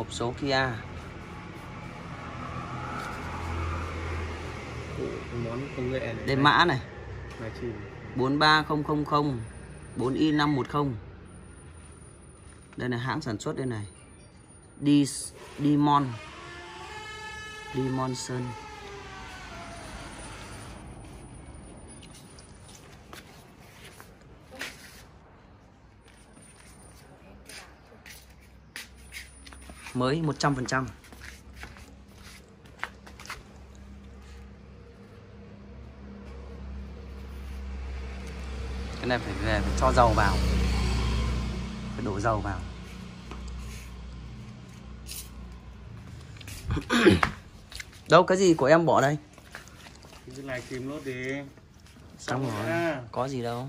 hộp số Kia. Đây mã này. Này chìm 43000 4i510 đây là hãng sản xuất đây này. Đi Dimon. Dimonson mới 100% cái này phải về phải cho dầu vào. Phải đổ dầu vào. Đâu cái gì của em bỏ đây? Cái này chìm nốt đi. Xong rồi. Có gì đâu